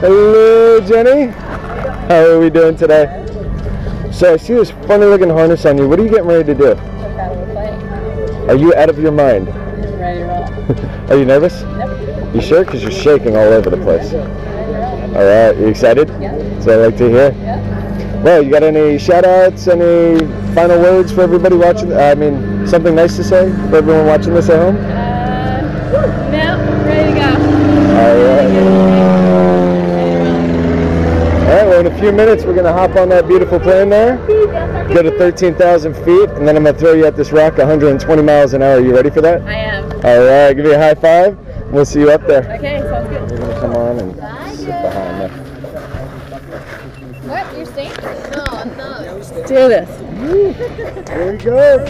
Hello, Jenny. How are we doing today? So I see this funny looking harness on you. What are you getting ready to do? Are you out of your mind? Ready to roll. Are you nervous? Nope. You sure? Because you're shaking all over the place. All right. You excited? Yeah. That's what I like to hear. Yeah. Well, you got any shout outs, any final words for everybody watching? I mean, something nice to say for everyone watching this at home? Uh, no, ready to go. All right. Ready to roll. All right, well, in a few minutes, we're going to hop on that beautiful plane there, go to 13,000 feet, and then I'm going to throw you at this rock 120 miles an hour. You ready for that? I am. All right, give you a high five. We'll see you up there. Okay, sounds good. You're going to come on and sit behind me. What? You're staying? No, I'm not. Let's do this. There you go.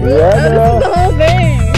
Yeah, girl. The whole thing.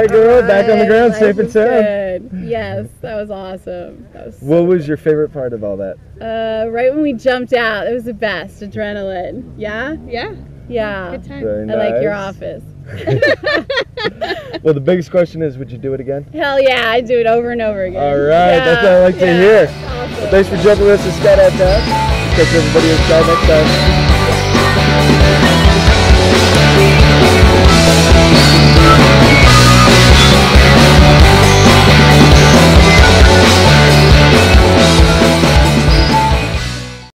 Right, girl, back on the ground, safe and sound. Good. Yes, that was awesome. That was What was your favorite part of all that? uh, right when we jumped out. It was the best adrenaline. Yeah, Yeah, yeah. good time. Very I like your office. Well, the biggest question is, would you do it again? Hell yeah, I do it over and over again. All right, that's what I like to hear. Awesome. Thanks for jumping with us to Skydive Taft. Catch everybody inside next time.